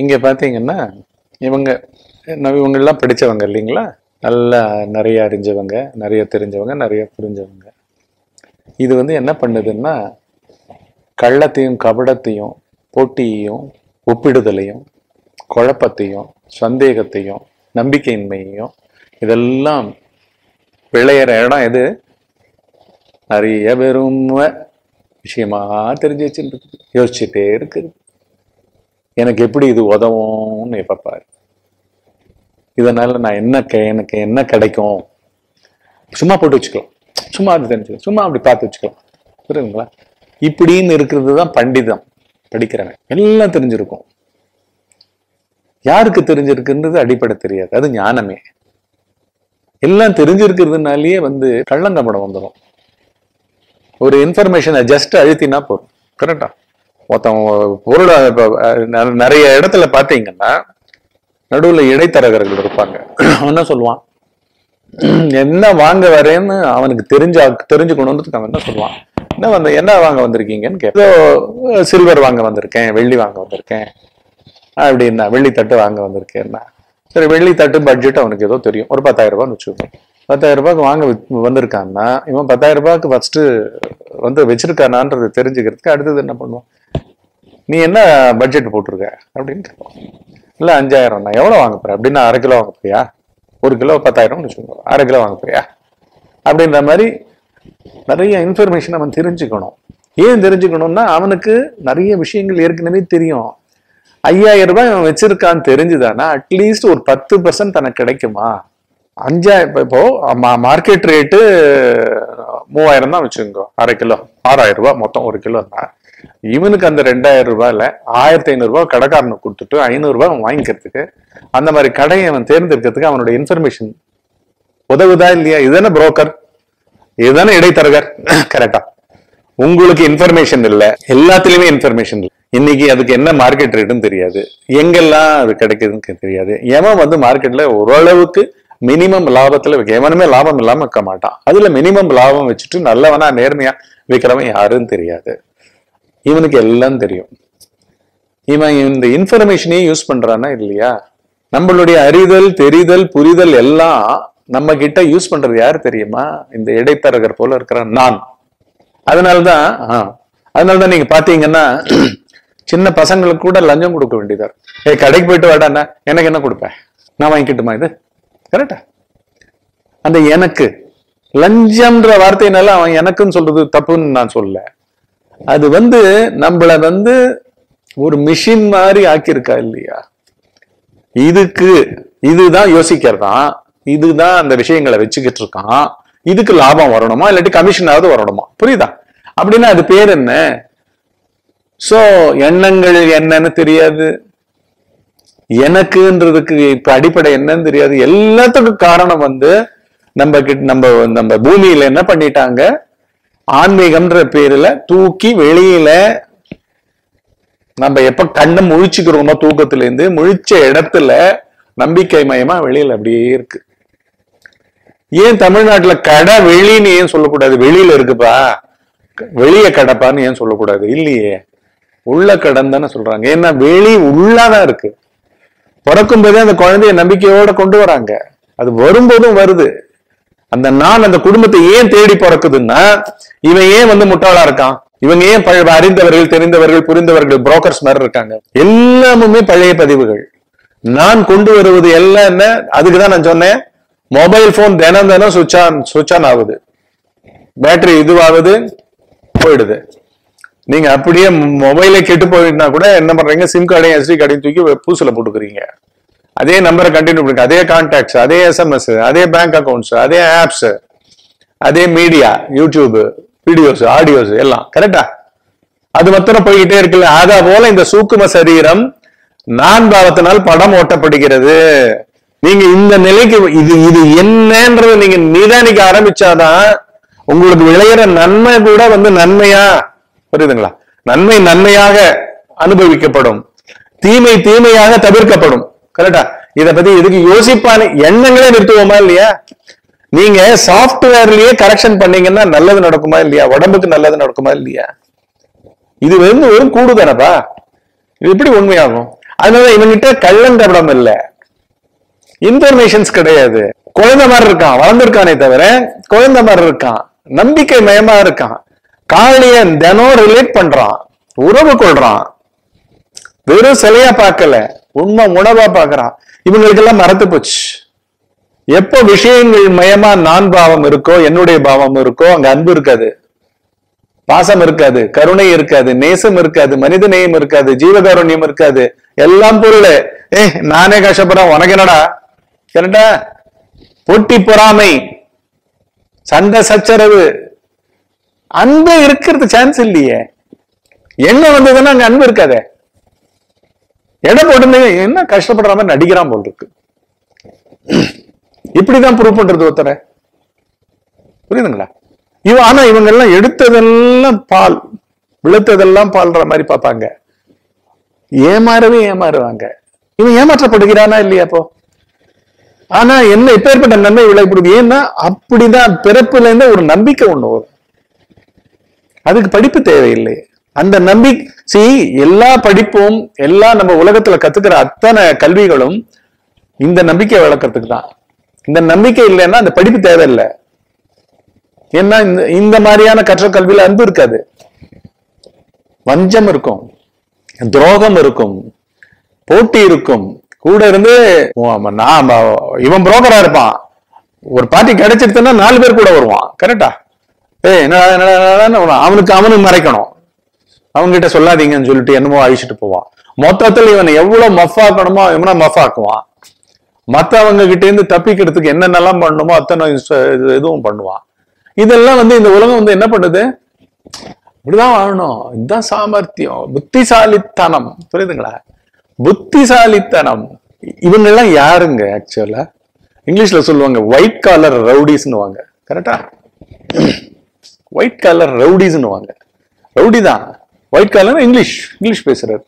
இங்கே பார்த்தீங்கன்னா இவங்க நம்ம இவங்கெல்லாம் படித்தவங்க இல்லைங்களா? நல்லா நிறைய அறிஞ்சவங்க நிறைய தெரிஞ்சவங்க நிறைய புரிஞ்சவங்க. இது வந்து என்ன பண்ணுதுன்னா கள்ளத்தையும் கபடத்தையும் போட்டியையும் ஒப்பிடுதலையும் குழப்பத்தையும் சந்தேகத்தையும் நம்பிக்கையின்மையையும் இதெல்லாம் விளையிற இடம் எது? நிறைய வெறும் விஷயமாக தெரிஞ்சு வச்சுட்டு யோசிச்சுட்டே இருக்குது. எனக்கு எப்படி இது உதவும்னு எப்ப இதனால நான் என்ன எனக்கு என்ன கிடைக்கும்? சும்மா போட்டு வச்சுக்கலாம். சும்மா அது தெரிஞ்சுக்கலாம். சும்மா அப்படி பார்த்து வச்சுக்கலாம். புரியுதுங்களா? இப்படின்னு இருக்கிறது தான் பண்டிதம். படிக்கிறவன். எல்லாம் தெரிஞ்சிருக்கும். யாருக்கு தெரிஞ்சிருக்குன்றது அடிப்படை தெரியாது. அது ஞானமே. எல்லாம் தெரிஞ்சிருக்கிறதுனாலயே வந்து கள்ளங்கபடம் வந்துடும் ஒரு இன்ஃபர்மேஷனை ஜஸ்ட் அழுத்தினா போதும். கரெக்டா ஒருத்தவங்க பொருளை இப்போ ந- நிறைய இடத்துல பார்த்தீங்கன்னா நடுவில் இடைத்தரகர்கள் இருப்பாங்க. அவன் என்ன சொல்லுவான்? என்ன வாங்க வரேன்னு அவனுக்கு தெரிஞ்ச தெரிஞ்சுக்கணுன்றதுக்கு அவன் என்ன சொல்லுவான்? என்ன வந்து என்ன வாங்க வந்திருக்கீங்கன்னு கேட்போம் சில்வர் வாங்க வந்திருக்கேன் வெள்ளி வாங்க வந்திருக்கேன் அப்படின்னா வெள்ளி தட்டு வாங்க வந்திருக்கேன்னா. சரி வெள்ளி தட்டு பட்ஜெட் அவனுக்கு ஏதோ தெரியும். ஒரு பத்தாயிரம் ரூபான்னு வச்சுக்கோங்க. பத்தாயிரம் ரூபாய்க்கு வாங்க வித்- வந்திருக்கான்னா இவன் பத்தாயிரம் ரூபாய்க்கு ஃபர்ஸ்ட் வந்து வச்சிருக்கானான்றது தெரிஞ்சுக்கிறதுக்கு அடுத்தது என்ன பண்ணுவோம்? நீ என்ன பட்ஜெட் போட்டிருக்க? அப்படின்னு கேட்போம். இல்லை அஞ்சாயிரம் நான் எவ்வளோ வாங்க போறேன்? அப்படின்னா அரை கிலோ வாங்க போறியா? ஒரு கிலோ பத்தாயிரம்னு வச்சுக்கோங்க. அரை கிலோ வாங்க போறியா? அப்படின்ற மாதிரி நிறைய இன்ஃபர்மேஷன் அவன் தெரிஞ்சுக்கணும். ஏன் தெரிஞ்சுக்கணும்னா அவனுக்கு நிறைய விஷயங்கள் ஏற்கனவே தெரியும். ஐயாயிரம் ரூபாய் அவன் வச்சிருக்கான்னு தெரிஞ்சுதானா? அட்லீஸ்ட் ஒரு பத்து பர்சன்ட் தனக்கு கிடைக்குமா? அஞ்சாயிரம் இப்போ இப்போ மார்க்கெட் ரேட்டு மூவாயிரம் தான் வச்சுக்கோங்க. அரை கிலோ ஆறாயிரம் ரூபாய் மொத்தம் ஒரு கிலோ தான். இவனுக்கு அந்த ரெண்டாயிரம் ரூபாயில ஆயிரத்தி ஐநூறுரூவா கடைக்காரனுக்கு கொடுத்துட்டு ஐநூறுரூவா அவன் வாங்கிக்கிறதுக்கு அந்த மாதிரி கடையை அவன் தேர்ந்தெடுக்கிறதுக்கு அவனோட இன்ஃபர்மேஷன் உதவுதா இல்லையா? இதுதானே புரோக்கர் இதுதானே இடைத்தரகர். கரெக்டா உங்களுக்கு இன்ஃபர்மேஷன் இல்லை. எல்லாத்துலயுமே இன்ஃபர்மேஷன் இல்லை. இன்னைக்கு அதுக்கு என்ன மார்க்கெட் ரேட்டுன்னு தெரியாது. எங்கெல்லாம் அது கிடைக்குதுன்னு தெரியாது. எவன் வந்து மார்க்கெட்ல ஓரளவுக்கு மினிமம் லாபத்துல வைக்க எவனுமே லாபம் இல்லாம இருக்க மாட்டான். அதுல மினிமம் லாபம் வச்சுட்டு நல்லவனா நேர்மையா விற்கிறவன் யாருன்னு தெரியாது. இவனுக்கு எல்லாம் தெரியும். இவன் இந்த இன்ஃபர்மேஷனையும் யூஸ் பண்றானா இல்லையா? நம்மளுடைய அறிதல் தெரிதல் புரிதல் எல்லாம் நம்ம கிட்ட யூஸ் பண்றது யாரு தெரியுமா? இந்த இடைத்தரகர் போல இருக்கிற நான். அதனாலதான் ஆ, அதனாலதான் நீங்க பாத்தீங்கன்னா சின்ன பசங்களுக்கு கூட லஞ்சம் கொடுக்க வேண்டியதா ஏ கடைக்கு போயிட்டு வாடாண்ணா எனக்கு என்ன கொடுப்பேன் நான் வாங்கிக்கிட்டுமா இது? கரெக்டா அந்த எனக்கு லஞ்சம்ன்ற வார்த்தையினால அவன் எனக்குன்னு சொல்றது தப்புன்னு நான் சொல்லல. அது வந்து நம்மள வந்து ஒரு மிஷின் மாதிரி ஆக்கியிருக்கா இல்லையா? இதுக்கு இதுதான் யோசிக்கிறதான் இதுதான் அந்த விஷயங்களை வச்சுக்கிட்டு இருக்கான். இதுக்கு லாபம் வரணுமா? இல்லாட்டி கமிஷனாவது வரணுமா? புரியுதா? அப்படின்னா அது பேர் என்ன? சோ எண்ணங்கள் என்னன்னு தெரியாது. எனக்குன்றதுக்கு இப்ப அடிப்படை என்னன்னு தெரியாது. எல்லாத்துக்கும் காரணம் வந்து நம்ம கிட்ட நம்ம நம்ம பூமியில என்ன பண்ணிட்டாங்க? ஆன்மீகம்ன்ற பேர்ல தூக்கி வெளியில நம்ம எப்ப கண்ணை முழிச்சுக்கிறோமோ தூக்கத்துல இருந்து முழிச்ச இடத்துல நம்பிக்கை மயமா வெளியில அப்படியே இருக்கு. ஏன் தமிழ்நாட்டுல கடை வெளின்னு ஏன் சொல்லக்கூடாது? வெளியில இருக்குப்பா. வெளிய கடப்பான்னு ஏன் சொல்லக்கூடாது? இல்லையே. உள்ள கடன் தானே சொல்றாங்க. ஏன்னா வெளி உள்ளாதான் இருக்கு. பிறக்கும் போதே அந்த குழந்தைய நம்பிக்கையோட கொண்டு வராங்க. அது வரும்போதும் வருது. அந்த நான் அந்த குடும்பத்தை ஏன் தேடி பிறக்குதுன்னா இவன் ஏன் வந்து முட்டாளா இருக்கான்? இவங்க ஏன் பழைய அறிந்தவர்கள் தெரிந்தவர்கள் புரிந்தவர்கள் புரோக்கர்ஸ் மாதிரி இருக்காங்க? எல்லாமுமே பழைய பதிவுகள். நான் கொண்டு வருவது எல்லாம் என்ன அதுக்குதான் நான் சொன்னேன். மொபைல் போன் தினம் தினம் சுவிச் ஆன் சுவிட்ச் ஆன் ஆகுது. பேட்டரி இதுவாகுது போயிடுது. நீங்க அப்படியே மொபைலே கெட்டு போயிட்டுனா கூட என்ன பண்றீங்க? சிம் கார்டையும் எஸ்டி கார்டையும் தூக்கி பூசுல போட்டுக்கிறீங்க. அதே நம்பரை கண்டினியூ பண்ணுங்க அதே கான்டாக்ட்ஸ் அதே எஸ்எம்எஸ் அதே பேங்க் அக்கௌண்ட்ஸ் அதே ஆப்ஸ் அதே மீடியா யூடியூப் வீடியோஸ் ஆடியோஸ் எல்லாம். கரெக்டா அது மாத்திரம் போய்கிட்டே இருக்குல்ல. அத போல இந்த சூக்கும சரீரம் நான் பாவத்தினால் படம் ஓட்டப்படுகிறது. நீங்க இந்த நிலைக்கு இது இது என்னன்றத நீங்க நிதானிக்க ஆரம்பிச்சாதான் உங்களுக்கு விளையிற நன்மை கூட வந்து நன்மையா புரியுதுங்களா? நன்மை நன்மையாக அனுபவிக்கப்படும். தீமை தீமையாக தவிர்க்கப்படும். கரெக்டா இத பத்தி இதுக்கு யோசிப்பான எண்ணங்களே நிறுத்துவோமா இல்லையா? நீங்க சாஃப்ட்வேர்லயே கரெக்ஷன் பண்ணீங்கன்னா நல்லது நடக்குமா இல்லையா? உடம்புக்கு நல்லது நடக்குமா இல்லையா? இது வந்து வெறும் கூடுதானப்பா இது எப்படி உண்மையாகும்? அதனால இவங்கிட்ட கள்ளங்கபடம் இல்லை. இன்ஃபர்மேஷன்ஸ் கிடையாது. குழந்தை மாதிரி இருக்கான் வளர்ந்துருக்கானே தவிர குழந்தை மாதிரி இருக்கான். நம்பிக்கை மயமா இருக்கான். காளியன் தினம் ரிலேட் பண்றான் உறவு கொள்றான். வெறும் சிலையா பார்க்கல உண்மை உணவா பார்க்கறான். இவங்களுக்கெல்லாம் மறந்து போச்சு. எப்போ விஷயங்கள் மயமா நான் பாவம் இருக்கோ என்னுடைய பாவம் இருக்கோ அங்க அன்பு இருக்காது. பாசம் இருக்காது கருணை இருக்காது நேசம் இருக்காது மனித நேயம் இருக்காது ஜீவகாருண்யம் இருக்காது. எல்லாம் பொருள். ஏ நானே கஷ்டப்படுறேன் உனக்கு என்னடா? கரெக்டா பொட்டி பொறாமை. சண்டை சச்சரவு. அன்பே இருக்கிறது சான்ஸ் இல்லையே. என்ன வந்ததுன்னா அங்க அன்பு இருக்காதே. இடம் போட்டு என்ன கஷ்டப்படுற மாதிரி நடிக்கிறான் போல் இருக்கு. இப்படிதான் ப்ரூவ் பண்றது ஒருத்தரை. புரியுதுங்களா? இவன் ஆனா இவங்க எல்லாம் எடுத்ததெல்லாம் பால். விழுத்ததெல்லாம் பால்ற மாதிரி பார்ப்பாங்க. ஏமாறவே ஏமாறுவாங்க. இவன் ஏமாற்றப்படுகிறானா இல்லையா அப்போ? ஆனா என்ன இப்பேற்பட்ட நன்மை விளைவிடுது ஏன்னா அப்படிதான் பிறப்புல இருந்து ஒரு நம்பிக்கை ஒண்ணு வரும். அதுக்கு படிப்பு தேவையில்லை. அந்த நம்பி சி எல்லா படிப்பும் எல்லா நம்ம உலகத்துல கத்துக்கிற அத்தனை கல்விகளும் இந்த நம்பிக்கை வளர்க்கறதுக்கு தான். இந்த நம்பிக்கை இல்லைன்னா அந்த படிப்பு தேவையில்லை. ஏன்னா இந்த இந்த மாதிரியான கற்ற கல்வியில அன்பு இருக்காது. வஞ்சம் இருக்கும். துரோகம் இருக்கும். போட்டி இருக்கும். கூட இருந்து நான் இவன் புரோக்கரா இருப்பான். ஒரு பார்ட்டி கிடைச்சிருச்சுன்னா நாலு பேர் கூட வருவான். கரெக்டா ஏய் என்னடா என்னடா, அவனுக்கு அவனுக்கு மறைக்கணும். அவங்ககிட்ட சொல்லாதீங்கன்னு சொல்லிட்டு என்னமோ அழிச்சிட்டு போவான். மொத்தத்தில் இவனை எவ்வளவு மஃபாக்கணுமோ இவனா இவனை மற்றவங்க ஆக்குவான் கிட்ட இருந்து தப்பிக்கிறதுக்கு என்னென்னலாம் பண்ணணுமோ அத்தனை இது- இதுவும் பண்ணுவான். இதெல்லாம் வந்து இந்த உலகம் வந்து என்ன பண்ணுது? இப்படிதான் வாழணும். இதுதான் சாமர்த்தியம். புத்திசாலித்தனம். புரியுதுங்களா? புத்திசாலித்தனம். இவங்க எல்லாம் யாருங்க ஆக்சுவலா இங்கிலீஷ்ல சொல்லுவாங்க ஒயிட் காலர் ரவுடிஸ்னுவாங்க கரெக்டா ஒயிட் காலர் ரவுடிஸ்னு வாங்க ரவுடி தான். ஒயிட் காலர் இங்கிலீஷ் இங்கிலீஷ் பேசுறாரு.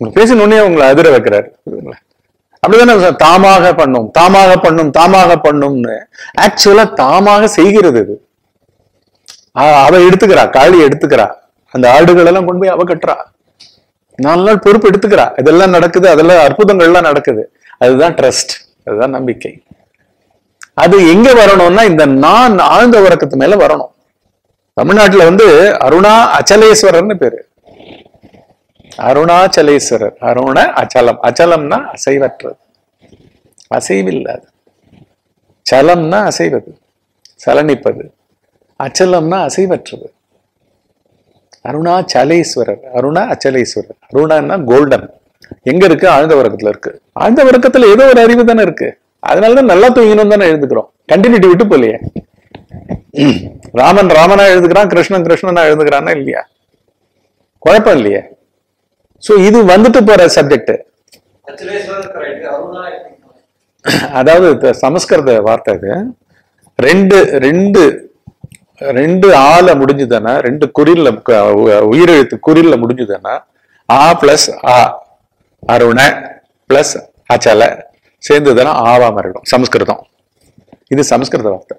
உங்களுக்கு பேசினோடனே உங்களை அதிர வைக்கிறாரு. அப்படிதானே தாமாக பண்ணும் தாமாக பண்ணும் தாமாக பண்ணும்னு. ஆக்சுவலா தாமாக செய்கிறது இது. அவ எடுத்துக்கிறா காளி எடுத்துக்கிறா. அந்த ஆடுகள் எல்லாம் கொண்டு போய் அவ கட்டுறா. நாலு நாள் பொறுப்பு எடுத்துக்கிறா. இதெல்லாம் நடக்குது அதெல்லாம் அற்புதங்கள்லாம் நடக்குது. அதுதான் ட்ரஸ்ட் அதுதான் நம்பிக்கை. அது எங்க வரணும்னா இந்த நான் ஆழ்ந்த உறக்கத்து மேல வரணும். தமிழ்நாட்டுல வந்து அருணா அச்சலேஸ்வரர்னு பேரு. அருணாச்சலேஸ்வரர். அருண அச்சலம். அச்சலம்னா அசைவற்றது. அசைவில்லாது. சலம்னா அசைவது. சலனிப்பது. அச்சலம்னா அசைவற்றது. அருணாச்சலேஸ்வரர். அருணா அச்சலேஸ்வரர். அருணான்னா கோல்டன். எங்க இருக்கு? ஆழ்ந்த வர்க்கத்துல இருக்கு. ஆழ்ந்த வர்க்கத்துல ஏதோ ஒரு அறிவு தானே இருக்கு. அதனாலதான் நல்லா தூங்கணும் தானே எழுதுக்கிறோம் கண்டினியூட்டி விட்டு போலையே ராமன் ராமனா எழுதுகிறான் கிருஷ்ணன் கிருஷ்ணனா எழுதுக்கிறானா இல்லையா? குழப்பம் இல்லையே. சோ இது வந்துட்டு போற சப்ஜெக்ட் அதாவது சமஸ்கிருத வார்த்தை இது. ரெண்டு ரெண்டு ரெண்டு ஆல முடிஞ்சுதானா ரெண்டு குறில்ல உயிரெழுத்து குறில்ல முடிஞ்சுதானா ஆ பிளஸ் ஆ அருண பிளஸ் அச்சல சேர்ந்துதானா ஆவா மாறிடும் சமஸ்கிருதம். இது சமஸ்கிருத வார்த்தை.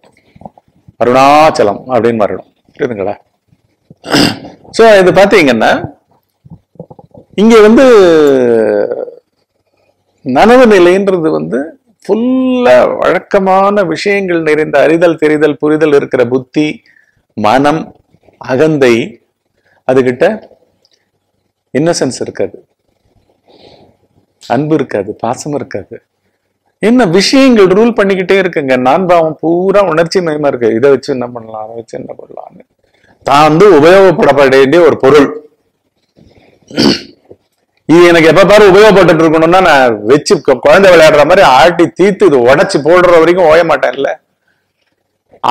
அருணாச்சலம் அப்படின்னு மாறிடும். புரியுதுங்களா? ஸோ இது பார்த்தீங்கன்னா இங்கே வந்து நனவு நிலைன்றது வந்து ஃபுல்லாக வழக்கமான விஷயங்கள் நிறைந்த அறிதல் தெரிதல் புரிதல் இருக்கிற புத்தி மனம் அகந்தை அதுகிட்ட இன்னசென்ஸ் இருக்காது. அன்பு இருக்காது பாசம் இருக்காது. என்ன விஷயங்கள் ரூல் பண்ணிக்கிட்டே இருக்குங்க. நான் பாவம் பூரா உணர்ச்சி மயமா இருக்கு. இதை வச்சு என்ன பண்ணலாம்? அதை வச்சு என்ன பண்ணலாம்னு. தான் வந்து உபயோகப்பட வேண்டிய ஒரு பொருள். இது எனக்கு எப்ப பாரு உபயோகப்பட்டு இருக்கணும்னா நான் வச்சு குழந்தை விளையாடுற மாதிரி ஆட்டி தீத்து இது உடச்சு போடுற வரைக்கும் ஓய மாட்டேன்ல.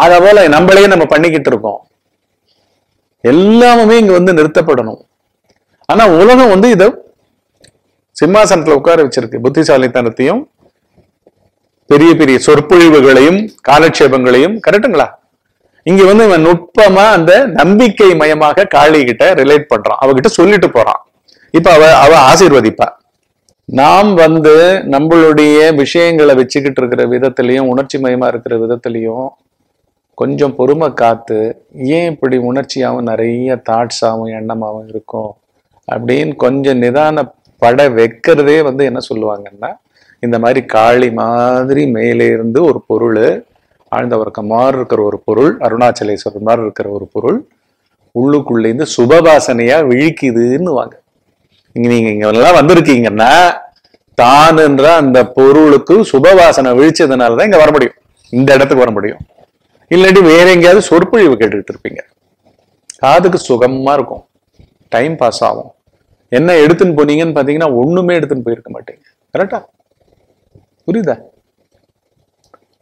அத போல நம்மளையே நம்ம பண்ணிக்கிட்டு இருக்கோம். எல்லாமே இங்க வந்து நிறுத்தப்படணும். ஆனா உலகம் வந்து இதை சிம்மாசனத்துல உட்கார வச்சிருக்கு. புத்திசாலித்தனத்தையும் பெரிய பெரிய சொற்பொழிவுகளையும் காலட்சேபங்களையும் கரெக்டுங்களா இங்க வந்து இவன் நுட்பமா அந்த நம்பிக்கை மயமாக காளி கிட்ட ரிலேட் பண்றான். அவகிட்ட சொல்லிட்டு போறான். இப்ப அவ அவ ஆசீர்வதிப்பா. நாம் வந்து நம்மளுடைய விஷயங்களை வச்சுக்கிட்டு இருக்கிற விதத்திலையும் உணர்ச்சி மயமா இருக்கிற விதத்திலையும் கொஞ்சம் பொறுமை காத்து ஏன் இப்படி உணர்ச்சியாகவும் நிறைய தாட்ஸாகவும் எண்ணமாகவும் இருக்கும் அப்படின்னு கொஞ்சம் நிதான பட வைக்கிறதே வந்து என்ன சொல்லுவாங்கன்னா இந்த மாதிரி காளி மாதிரி மேலே இருந்து ஒரு பொருள் ஆழ்ந்த உறக்கம் மாதிரி இருக்கிற ஒரு பொருள் அருணாச்சலேஸ்வரர் மாதிரி இருக்கிற ஒரு பொருள் உள்ளுக்குள்ளேருந்து சுபபாசனையா விழிக்குதுன்னு வாங்க. இங்க நீங்க இங்க எல்லாம் வந்திருக்கீங்கன்னா தானுன்ற அந்த பொருளுக்கு சுபவாசனை விழிச்சதுனாலதான் இங்க வர முடியும். இந்த இடத்துக்கு வர முடியும். இல்லாட்டி வேற எங்கேயாவது சொற்பொழிவு கேட்டுக்கிட்டு இருப்பீங்க. காதுக்கு சுகமா இருக்கும். டைம் பாஸ் ஆகும். என்ன எடுத்துன்னு போனீங்கன்னு பாத்தீங்கன்னா ஒண்ணுமே எடுத்துன்னு போயிருக்க மாட்டீங்க. கரெக்டா புரியுதா?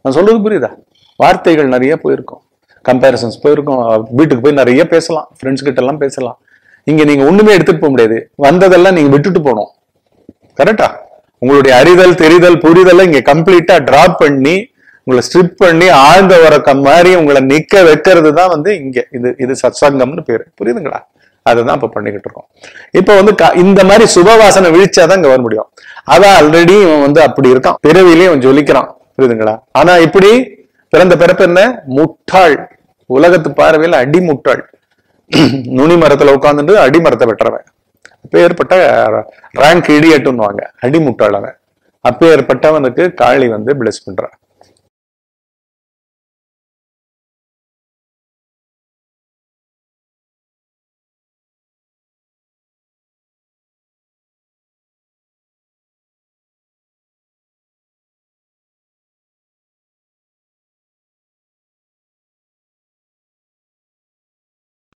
நான் சொல்றது புரியுதா? வார்த்தைகள் நிறைய போயிருக்கும். கம்பேரிசன்ஸ் போயிருக்கும். வீட்டுக்கு போய் நிறைய பேசலாம். ஃப்ரெண்ட்ஸ் கிட்ட எல்லாம் பேசலாம். இங்க நீங்க ஒண்ணுமே எடுத்துட்டு போக முடியாது. வந்ததெல்லாம் நீங்க விட்டுட்டு போகணும். கரெக்டா உங்களுடைய அறிதல் தெரிதல் புரிதலை இங்க கம்ப்ளீட்டா டிராப் பண்ணி உங்களை ஸ்ட்ரிப் பண்ணி ஆழ்ந்த உறக்கம் மாதிரி உங்களை நிக்க வைக்கிறது தான் வந்து இங்க. இது இது சத்சங்கம்னு பேரு. புரியுதுங்களா? அதை தான் இப்ப பண்ணிக்கிட்டு இருக்கோம். இப்ப வந்து க- இந்த மாதிரி சுபவாசனை விழிச்சாதான் இங்க வர முடியும். அதான் ஆல்ரெடி இவன் வந்து அப்படி இருக்கான். பிறவிலையும் ஜொலிக்கிறான். புரியுதுங்களா? ஆனா இப்படி பிறந்த பிறப்பு என்ன? முட்டாள். உலகத்து பார்வையில் அடி முட்டாள் நுனி மரத்துல உட்காந்துட்டு அடிமரத்தை வெட்டுறவன். அப்பேற்பட்ட ரேங்க் இடியட்டுன்னுவாங்க அடி முட்டாள் அவன். அப்பேற்பட்டவனுக்கு காளி வந்து பிளஸ் பண்றான்.